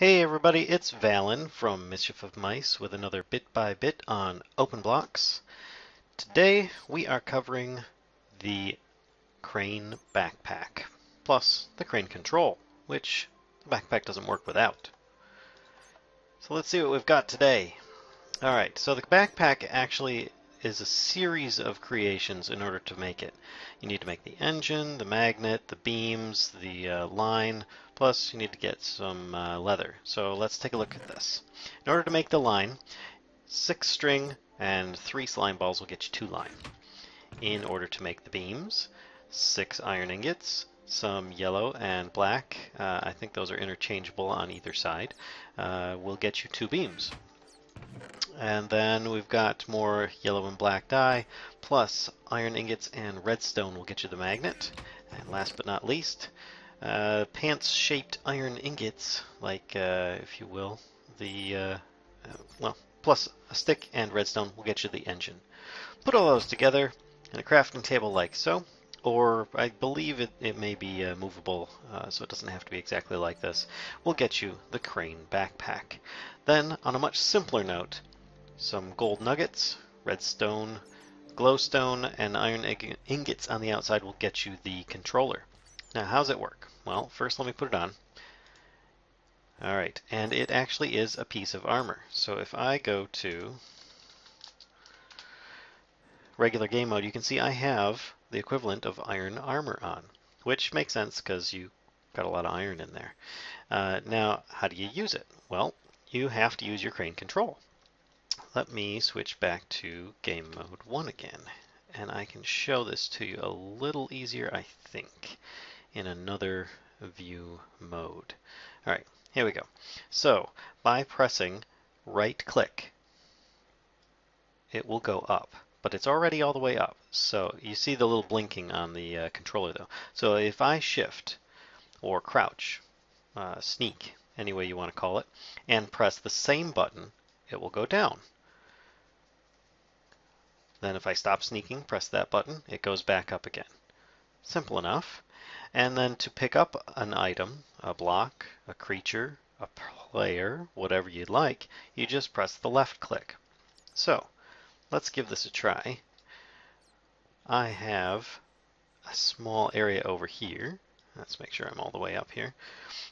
Hey everybody, it's Vallen from Mischief of Mice with another Bit by Bit on OpenBlocks. Today we are covering the Crane Backpack, plus the Crane Control, which the backpack doesn't work without. So let's see what we've got today. Alright, so the backpack actually is a series of creations in order to make it. You need to make the engine, the magnet, the beams, the uh, line, plus you need to get some uh, leather. So let's take a look at this. In order to make the line, six string and three slime balls will get you two line. In order to make the beams, six iron ingots, some yellow and black, uh, I think those are interchangeable on either side, uh, will get you two beams. And then we've got more yellow and black dye, plus iron ingots and redstone will get you the magnet. And last but not least, uh, pants-shaped iron ingots, like, uh, if you will, the, uh, uh, well, plus a stick and redstone will get you the engine. Put all those together in a crafting table like so, or I believe it, it may be uh, movable, uh, so it doesn't have to be exactly like this, will get you the crane backpack. Then, on a much simpler note, some gold nuggets, redstone, glowstone, and iron ingots on the outside will get you the controller. Now, how's it work? Well, first let me put it on. Alright, and it actually is a piece of armor. So if I go to regular game mode, you can see I have the equivalent of iron armor on, which makes sense because you got a lot of iron in there. Uh, now, how do you use it? Well, you have to use your crane control let me switch back to game mode 1 again. And I can show this to you a little easier, I think, in another view mode. All right, here we go. So by pressing right click, it will go up, but it's already all the way up. So you see the little blinking on the uh, controller though. So if I shift or crouch, uh, sneak, any way you want to call it, and press the same button, it will go down. Then if I stop sneaking, press that button, it goes back up again. Simple enough. And then to pick up an item, a block, a creature, a player, whatever you'd like, you just press the left click. So let's give this a try. I have a small area over here. Let's make sure I'm all the way up here.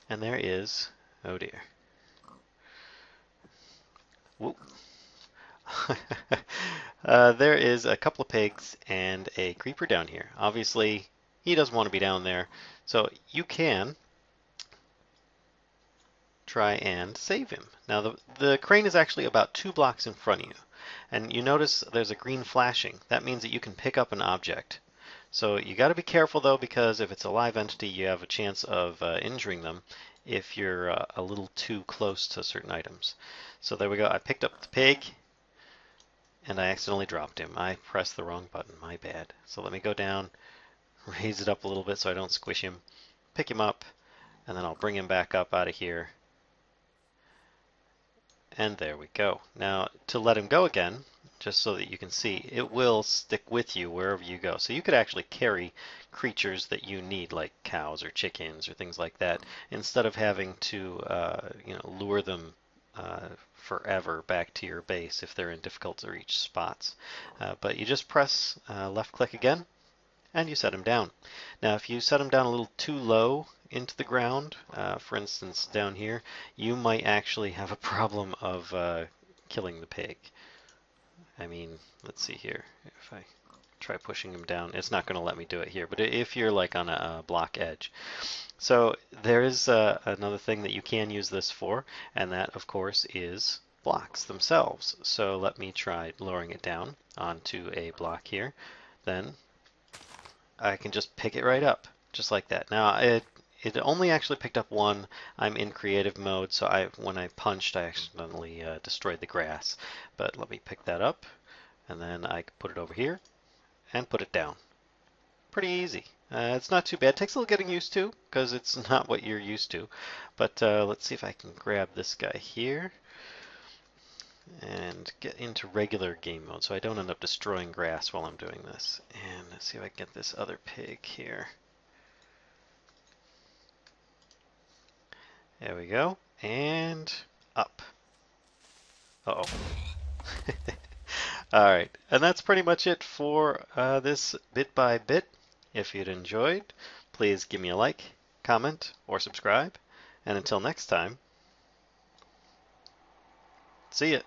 And there is, oh dear. Whoop. uh, there is a couple of pigs and a creeper down here. Obviously, he doesn't want to be down there. So you can try and save him. Now, the, the crane is actually about two blocks in front of you. And you notice there's a green flashing. That means that you can pick up an object. So you got to be careful though because if it's a live entity you have a chance of uh, injuring them if you're uh, a little too close to certain items. So there we go. I picked up the pig and I accidentally dropped him. I pressed the wrong button, my bad. So let me go down, raise it up a little bit so I don't squish him, pick him up, and then I'll bring him back up out of here. And there we go. Now to let him go again, just so that you can see, it will stick with you wherever you go. So you could actually carry creatures that you need, like cows or chickens or things like that, instead of having to uh, you know lure them uh, forever back to your base if they're in difficult to reach spots. Uh, but you just press uh, left click again and you set them down. Now if you set them down a little too low into the ground, uh, for instance down here, you might actually have a problem of uh, killing the pig. I mean, let's see here. If I try pushing him down, it's not going to let me do it here, but if you're like on a, a block edge. So there is uh, another thing that you can use this for, and that of course is blocks themselves. So let me try lowering it down onto a block here. Then I can just pick it right up, just like that. Now it it only actually picked up one. I'm in creative mode, so I when I punched, I accidentally uh, destroyed the grass. But let me pick that up, and then I put it over here, and put it down. Pretty easy. Uh, it's not too bad. It takes a little getting used to because it's not what you're used to. But uh, let's see if I can grab this guy here and get into regular game mode so I don't end up destroying grass while I'm doing this. And let's see if I can get this other pig here. There we go. and up. Uh oh. Alright, and that's pretty much it for uh, this bit by bit. If you'd enjoyed, please give me a like, comment, or subscribe. And until next time, see ya.